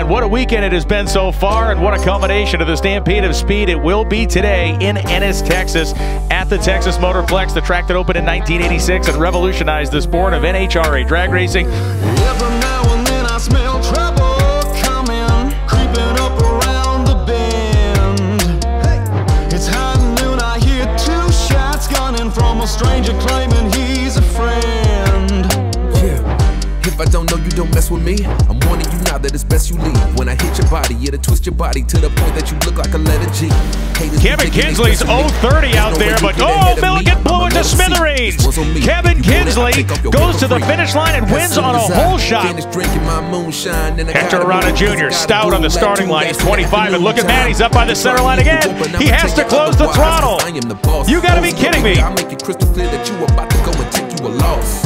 And what a weekend it has been so far, and what a culmination of the Stampede of Speed it will be today in Ennis, Texas, at the Texas Motorplex, the track that opened in 1986 and revolutionized the sport of NHRA drag racing. stranger claiming he's a if I don't know you, don't mess with me. I'm warning you now that it's best you leave. When I hit your body, it'll twist your body to the point that you look like a letter G. Haters Kebin Kinsley's 030 out there, but oh, Millican blew into smithereens. Kebin Kinsley goes to the finish line and wins on a holeshot. Hector Arana Jr. stout on the starting line. He's 25, and look at that, he's up by the center line again. He has to close the throttle. You gotta be kidding me. I make it crystal clear that you about to go and take you a loss.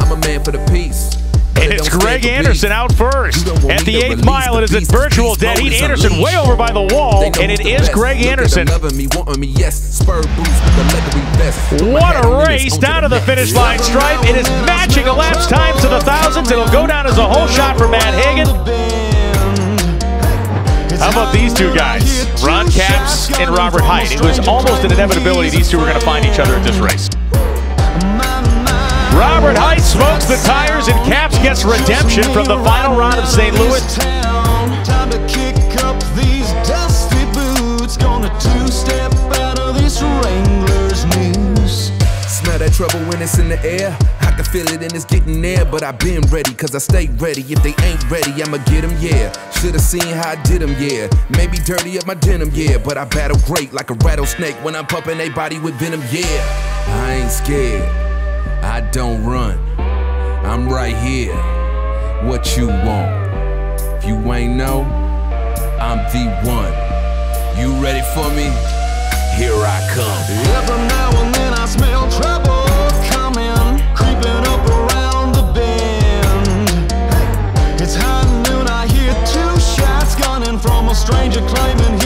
I'm a man for the peace. And it's Greg Anderson out first. At the eighth mile, it is a virtual dead heat. Anderson way over by the wall, and it is Greg Anderson. What a race down to the finish line stripe. It is matching elapsed times to the thousands. It'll go down as a holeshot for Matt Hagan. How about these two guys? Ron Capps and Robert Hight. It was almost an inevitability these two were going to find each other at this race. Robert Hight smokes the tires and Capps gets redemption from the final round of St. Louis. Smell that trouble when it's in the air. I can feel it and it's getting there, but I've been ready, cause I stay ready. If they ain't ready, I'ma get them, yeah. Should've seen how I did them, yeah. Maybe dirty up my denim, yeah. But I battle great like a rattlesnake when I'm pumping a body with venom, yeah. I ain't scared. I don't run. I'm right here. What you want? If you ain't know, I'm the one. You ready for me? Here I come. Every now and then I smell trouble coming, creeping up around the bend. It's high noon, I hear two shots gunning from a stranger claiming